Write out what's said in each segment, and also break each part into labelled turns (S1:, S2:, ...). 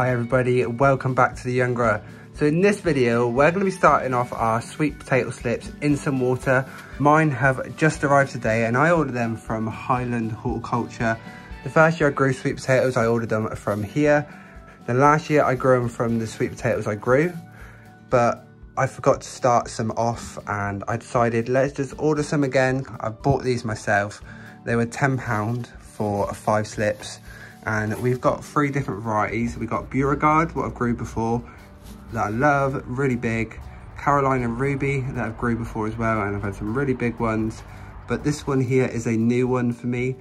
S1: Hi everybody, welcome back to The Young Grower. So in this video, we're going to be starting off our sweet potato slips in some water. Mine have just arrived today and I ordered them from Highland Horticulture. The first year I grew sweet potatoes, I ordered them from here. The last year I grew them from the sweet potatoes I grew, but I forgot to start some off and I decided let's just order some again. I bought these myself. They were £10 for five slips and we've got three different varieties. We've got Beauregard, what I've grew before, that I love, really big. Carolina Ruby, that I've grew before as well, and I've had some really big ones. But this one here is a new one for me,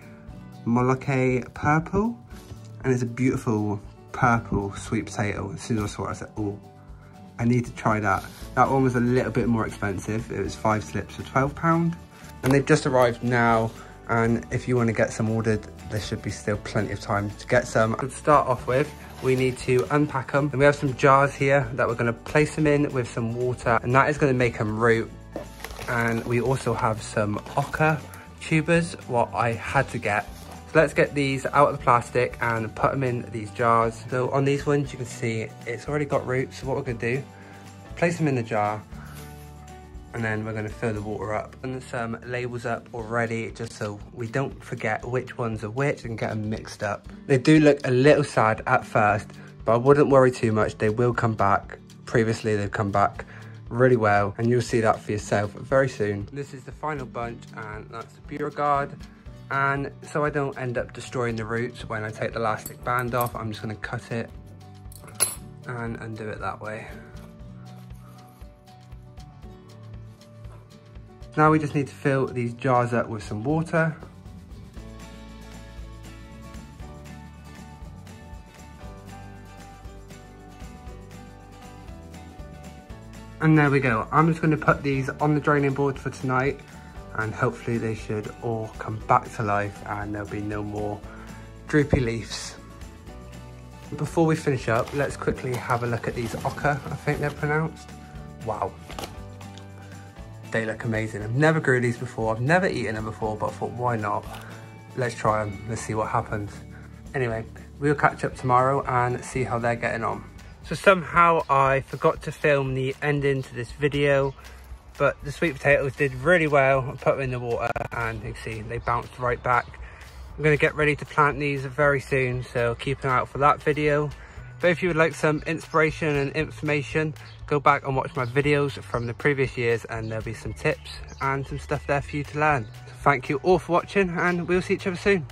S1: Molokai Purple, and it's a beautiful purple sweet potato. As soon as I saw it, I said, oh, I need to try that. That one was a little bit more expensive. It was five slips for 12 pound. And they've just arrived now. And if you want to get some ordered, there should be still plenty of time to get some. To start off with, we need to unpack them. And we have some jars here that we're gonna place them in with some water and that is gonna make them root. And we also have some oca tubers, what I had to get. So let's get these out of the plastic and put them in these jars. So on these ones, you can see it's already got roots. So what we're gonna do, place them in the jar and then we're going to fill the water up. And some labels up already just so we don't forget which ones are which and get them mixed up. They do look a little sad at first but i wouldn't worry too much. They will come back. Previously they've come back really well and you'll see that for yourself very soon. This is the final bunch and that's the Beauregard and so i don't end up destroying the roots when i take the elastic band off i'm just going to cut it and undo it that way Now we just need to fill these jars up with some water. And there we go. I'm just going to put these on the draining board for tonight and hopefully they should all come back to life and there'll be no more droopy leaves. Before we finish up, let's quickly have a look at these oca, I think they're pronounced. Wow, they look amazing. I've never grew these before. I've never eaten them before, but I thought, why not? Let's try them. Let's see what happens. Anyway, we'll catch up tomorrow and see how they're getting on. So somehow I forgot to film the ending to this video, but the sweet potatoes did really well. I put them in the water and you can see they bounced right back. I'm gonna get ready to plant these very soon, so keep an eye out for that video. But if you would like some inspiration and information, go back and watch my videos from the previous years and there'll be some tips and some stuff there for you to learn. Thank you all for watching and we'll see each other soon.